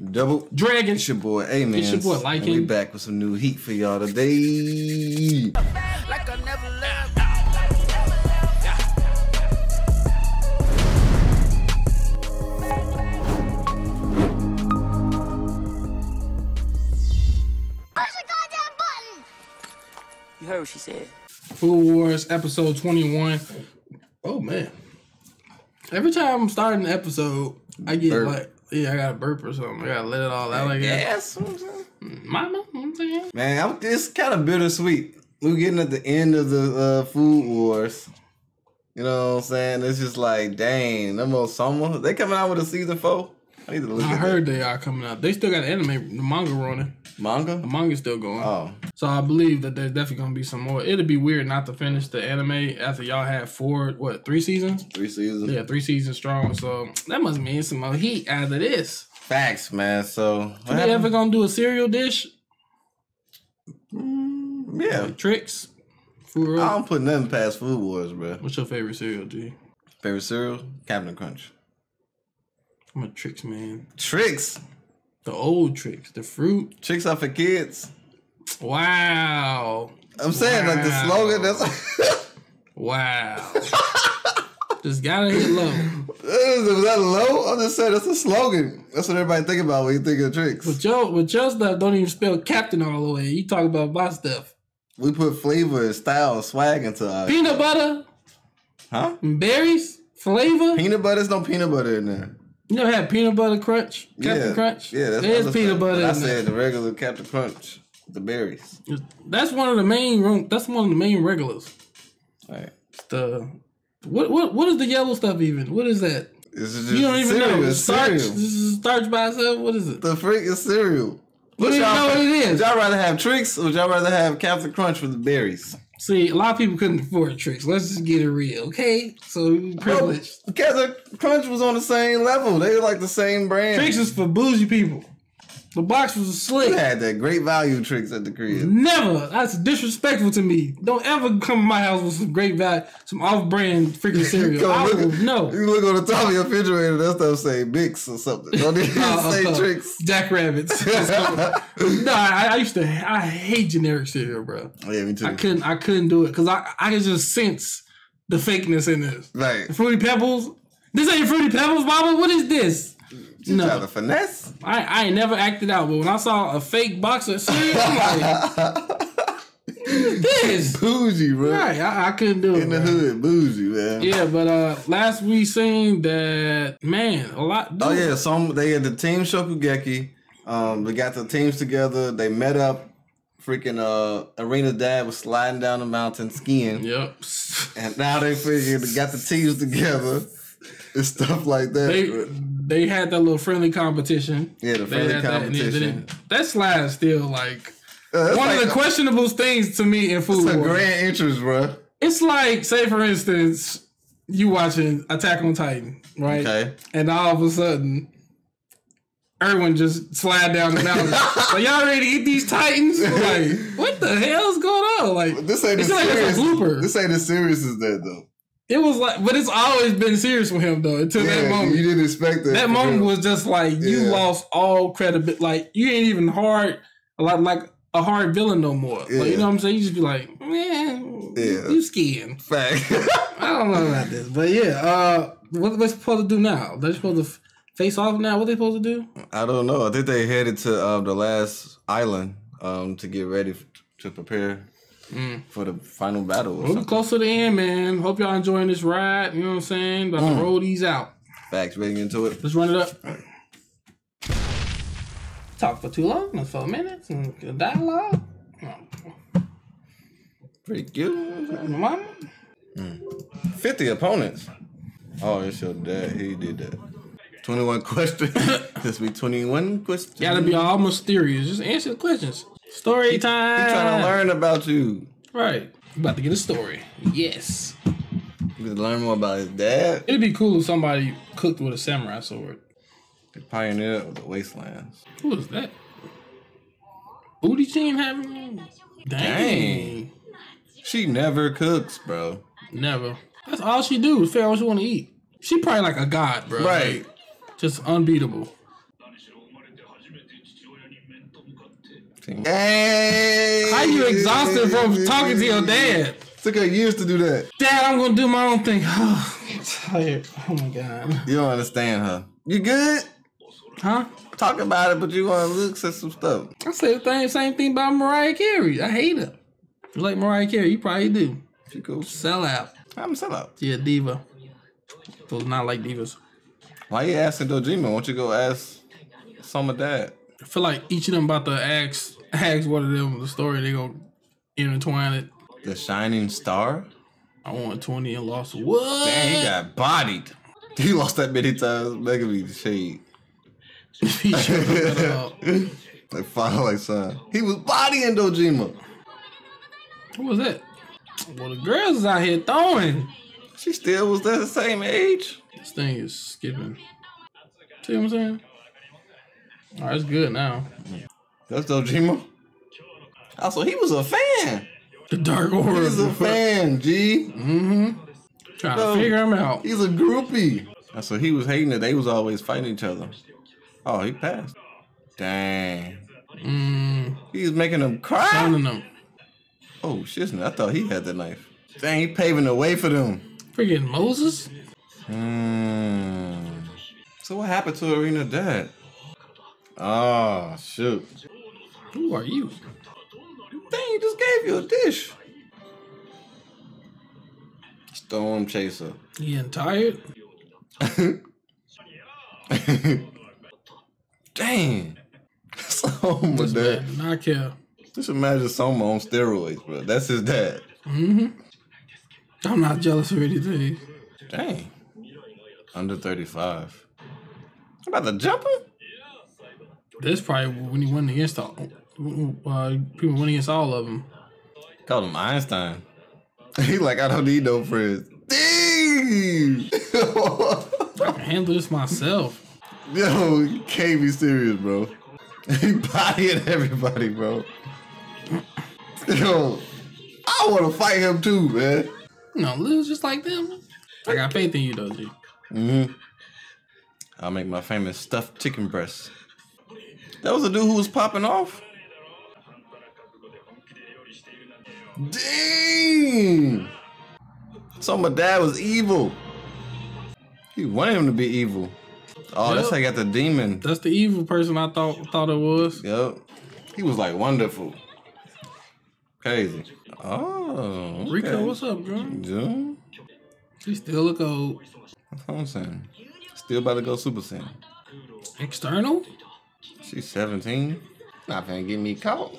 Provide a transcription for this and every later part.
Double Dragon. It's your boy, Amenz. It's your boy, Lycan. And we back with some new heat for y'all today. like I never left. Push the goddamn button! You heard what she said. Food Wars episode 21. Oh man. Every time I'm starting an episode, I get Burp. like, yeah, I got a burp or something. I gotta let it all out like that. Yes. Mama, you know I'm saying? Man, I'm, it's kind of bittersweet. We're getting at the end of the uh, food wars. You know what I'm saying? It's just like, dang, them old summer. They coming out with a season four. I need to look I heard they are coming out. They still got anime, the manga running. that. manga. The manga's still going. Oh, So I believe that there's definitely gonna be some more. It'd be weird not to finish the anime after y'all had four, what, three seasons? three seasons. Yeah, three seasons strong. So that must mean some more heat out of this. Facts, man. So, Are they ever gonna do a cereal dish? Mm, yeah, Trix? Food? I don't put nothing past food wars, bro. What's your favorite cereal, G? Favorite cereal? Captain Crunch. I'm a Trix man. Trix. The old Trix, the fruit. Trix are for kids. Wow. I'm saying like the slogan. That's Wow. Just gotta hit low. was that low? I'm just saying that's a slogan. That's what everybody think about when you think of Trix. But your but your stuff don't even spell captain all the way. You talk about my stuff. We put flavor, and style, swag into our Peanut butter, huh? berries, flavor. Peanut butter. There's no peanut butter in there. You never had peanut butter crunch? Captain yeah, Crunch? Yeah, that's There's peanut butter I said the regular Captain Crunch, the berries. That's one of the main room. That's one of the main regulars. Right. It's the what what what is the yellow stuff even? What is that? Is You don't even cereal. know. Starch. This is starch by itself. What is it? The freaking cereal. You don't even know what it Would y'all rather have Trix or would y'all rather have Captain Crunch with the berries? See, a lot of people couldn't afford Trix. Let's just get it real, okay? So privileged. Captain oh, Crunch was on the same level. They were like the same brand. Trix is for bougie people. The box was You slick. had that great value Trix at the crib. Never. That's disrespectful to me. Don't ever come to my house with some great value, some off-brand freaking cereal. I look will no. You look on the top of your refrigerator, that stuff say Bix or something. Don't even Uh, say uh, Trix. Jackrabbits. no, I, I used to. I hate generic cereal, bro. Yeah, me too. I couldn't. I couldn't do it because I. I could just sense the fakeness in this. Right. Fruity Pebbles. This ain't Fruity Pebbles, Mama. What is this? You No. trying to finesse? I, I ain't never acted out, but when I saw a fake boxer, cereal, I'm like, this. Bougie, bro. Right, I, I couldn't do it. In the hood, bougie, man. Yeah, but uh last we seen that man, a lot. Oh yeah, some they had the team Shokugeki. Um, they got the teams together. They met up. Freaking uh, Erina dad was sliding down the mountain skiing, Yep. and now they figured they got the teams together and stuff like that. They they had that little friendly competition. Yeah, the friendly had that, competition. that slide is still like Uh, one like of the questionable things to me in food. It's a grand interest, bro. It's like, say for instance, you watching Attack on Titan, right? Okay. And all of a sudden, Erwin just slide down the mountain. like y'all ready to eat these Titans? Like, what the hell's going on? Like This ain't It's as like it's a serious. blooper. This ain't as serious as that though. It was like, but it's always been serious for him though. Until that moment, you didn't expect that. that moment him. was just like you Yeah. lost all credibility. Like you ain't even hard, like like a hard villain no more. Like, you know what I'm saying? You just be like, man, Yeah. you skiing. fact. I don't know about this, but yeah. Uh, what they supposed to do now? They're supposed to face off now. What they supposed to do? I don't know. I think they headed to uh, the last island um, to get ready to prepare Mm. for the final battle. Or We're something. close to the end, man. Hope y'all enjoying this ride. You know what I'm saying? About to mm. roll these out. Facts. Ready to get into it? Let's run it up. Talk for too long. That's four minutes and dialogue. Pretty good. mama. 50 opponents. Oh, it's your dad. He did that. 21 questions. this be 21 questions. Gotta be all mysterious. Just answer the questions. Story time. He trying to learn about you. Right. About to get a story. Yes. You can learn more about his dad. It'd be cool if somebody cooked with a samurai sword. The pioneer of the wastelands. Who is that? Booty team having Dang. Dang. She never cooks, bro. Never. That's all she do is figure out what she want to eat. She probably like a god, bro. Right. Like, just unbeatable. Hey, How you exhausted from talking to your dad? Took her years to do that. Dad, I'm gonna do my own thing. Oh, I'm tired. Oh my god. You don't understand her. You good? Huh? Talk about it, but you want to look at some stuff. I said the same, same thing about Mariah Carey. I hate her. You like Mariah Carey? You probably do. She cool. Sell out. I'm sell out. Yeah, diva. Those not like divas. Why you asking Dojima? Why don't you go ask some of that? I feel like each of them about to ask ask one of them the story. They gonna intertwine it. The Shining Star? I won twenty and lost what? Damn, he got bodied. He lost that many times. Making me shade. He should've looked that up. Like father, like son. He was bodying Dojima. Who was that? Well, the girls is out here throwing. She still was that the same age. This thing is skipping. See what I'm saying? All right, it's good now. That's Dojima. Also, he was a fan. The Dark Order. was a fan, G. Mm-hmm. Trying No. to figure him out. He's a groupie. So he was hating that they was always fighting each other. Oh, he passed. Dang. Mm, He's making them cry. them. Oh, shit. I thought he had the knife. Dang, he paving the way for them. Freaking Moses. Mm. So what happened to Erina Dad? Oh, shoot. Who are you? Dang, he just gave you a dish. Storm Chaser. You getting tired? Dang. Soma, This dad. man not care. Just imagine Soma on steroids, bro. That's his dad. Mhm. I'm not jealous of anything. Dang. Under 35. About the jump him? This probably when he went against all, uh, people went against all of them. Called him Einstein. he like, I don't need no friends. Dang! I can handle this myself. Yo, you can't be serious, bro. He bodying everybody, bro. Yo, I want to fight him too, man. No, live just like them. I got faith in you, though, G. Mm-hmm. I'll make my famous stuffed chicken breast. That was a dude who was popping off. Dang! So my dad was evil. He wanted him to be evil. Oh, that's how he got the demon. That's the evil person I thought thought it was. Yep. He was like wonderful. Crazy. Oh. Okay. Rico, what's up, girl? June? She still look old. That's what I'm saying. Still about to go Super Saiyan. External? She's 17. Not finna get me caught.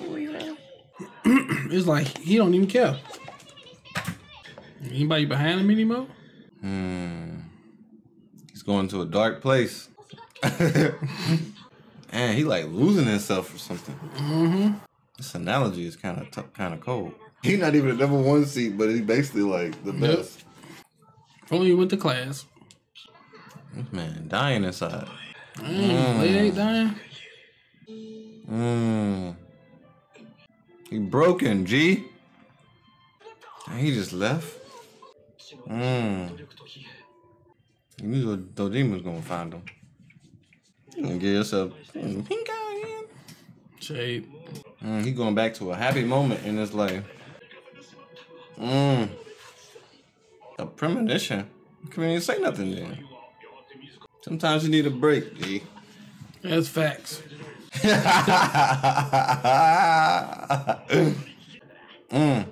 It's like he don't even care. Anybody behind him anymore? Hmm. He's going to a dark place. Man, he like losing himself or something. Mm-hmm. This analogy is kind of kind of cold. He's not even a number one seat, but he's basically like the Yep. best. If only you went to class. This man dying inside. Mm, Lady ain't dying. Mm. He broken, G. He just left. Mm. You knew Dojima was gonna find him. You gonna get yourself mm, pink eye again. Shade. Mm, he going back to a happy moment in his life. Mm. A premonition. Can't even say nothing then. Sometimes you need a break, G. That's facts. Mm.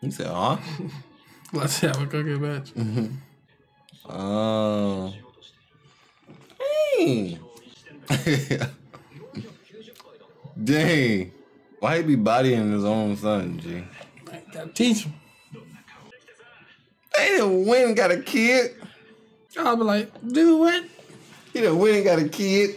He said, huh? Let's have a cooking match. Oh. Hey. Dang. Why he be bodying his own son, G? Gotta teach him. They went and got a kid. I'll be like, dude, what? He done went and got a kid.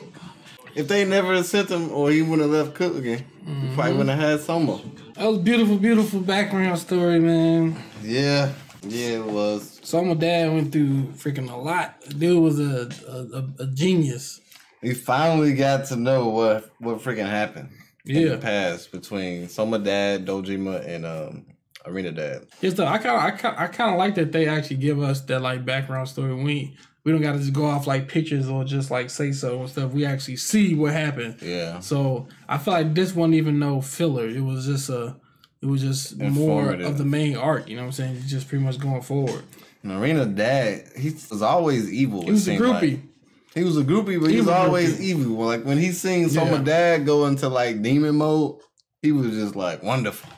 If they never sent him or he wouldn't have left cooking, he probably wouldn't have had Soma. That was beautiful, beautiful background story, man. Yeah. Yeah, it was. Soma dad went through freaking a lot. Dude was a a, a, genius. We finally got to know what what freaking happened in the past between Soma Dad, Dojima, and um Erina Dad. Yes, though I kind of I kind I kind of like that they actually give us that like background story. We we don't got to just go off like pictures or just like say so and stuff. We actually see what happened. Yeah. So I feel like this wasn't even no filler. It was just a, it was just more of the main arc. You know what I'm saying? Just pretty much going forward. Marina dad, he was always evil. He was a groupie. He was a groupie, but he, He was was always groupie. evil. Like when he seen Soma Yeah. dad go into like demon mode, he was just like wonderful.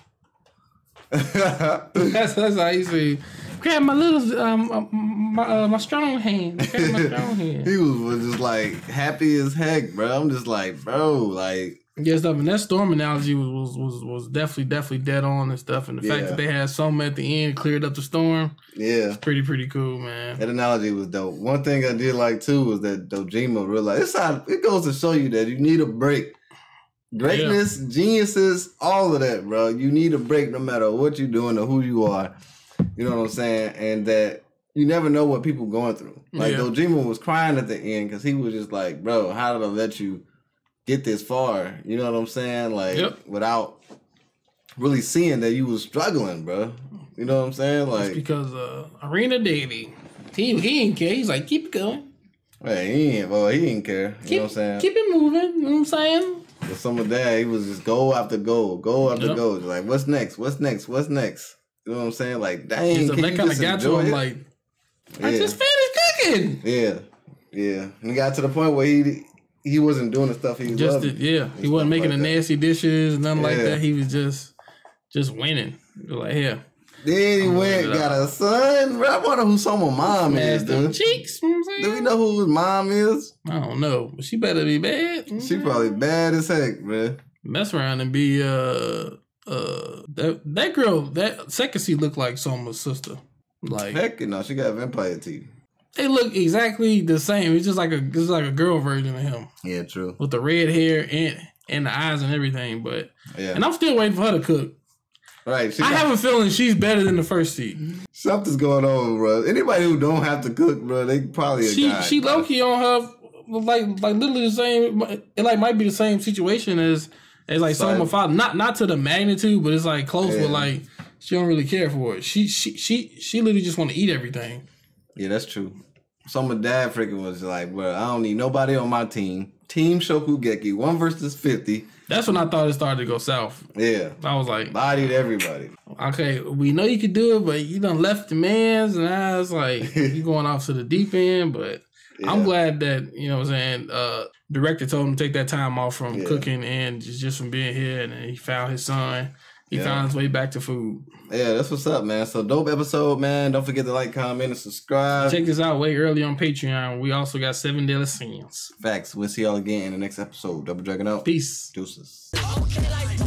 That's that's how you say, grab my little um uh, my uh, my strong hand, grab my strong hand. he was, just like happy as heck, bro. I'm just like, bro, like Yeah, stuff. And that storm analogy was was was, was definitely definitely dead on and stuff. And the fact that they had Soma at the end cleared up the storm, yeah. pretty pretty cool, man. That analogy was dope. One thing I did like too was that Dojima realized it's how it goes to show you that you need a break. Greatness, geniuses, all of that, bro. You need a break no matter what you're doing or who you are. You know what I'm saying? And that you never know what people going through. Like Yeah. Dojima was crying at the end because he was just like, bro, how did I let you get this far? You know what I'm saying? Like Yep. without really seeing that you was struggling, bro. You know what I'm saying? It's Like because uh, Arena Davy, he he didn't care. He's like, keep it going, Hey, he ain't well, he didn't care. You know what I'm saying? keep it moving. You know what I'm saying? But some of that, he was just goal after goal, goal after Yep. goal. Like, what's next? What's next? What's next? You know what I'm saying? Like, dang, And so can that kind of just got to him it? like, I just finished cooking. yeah, yeah. And he got to the point where he he wasn't doing the stuff he was Just loving. did, yeah, he wasn't making like the that. nasty dishes, nothing like that. He was just just winning. Like, here, Then he went, got a son. Bro, I wonder who someone mom is, dude. cheeks. You know what I'm saying? Do we know who his mom is? I don't know, but she better be bad. She probably bad as heck, man. mess around and be uh uh that that girl that Sekasi looked like Soma's sister. Like Heck, no, she got vampire teeth. they look exactly the same. It's just like a it's like a girl version of him Yeah, true. with the red hair and and the eyes and everything. But Yeah, and I'm still waiting for her to cook. Right. I have a feeling she's better than the first seed. Something's going on, bro. Anybody who don't have to cook, bro, they probably a She guy, she low key on her like like literally the same. It like might be the same situation as as like Same. Soma father. Not not to the magnitude, but it's like close. Yeah. But like she don't really care for it. She she she she literally just want to eat everything. Yeah, that's true. Soma dad freaking was like, bro, I don't need nobody on my team. Team Shokugeki, one versus fifty. That's when I thought it started to go south. Yeah, I was like, bodied everybody. okay, we know you could do it, but you done left the man's, and I was like, you going off to the deep end. But I'm glad that you know what I'm saying. Uh, director told him to take that time off from Yeah. cooking and just, just from being here, and then he found his son. He Yeah. found his way back to food. Yeah, that's what's up, man. So dope episode, man. Don't forget to like, comment, and subscribe. Check this out way early on Patreon. We also got seven daily scenes. Facts. We'll see y'all again in the next episode. Double Dragon out. Peace. Deuces. Okay, like,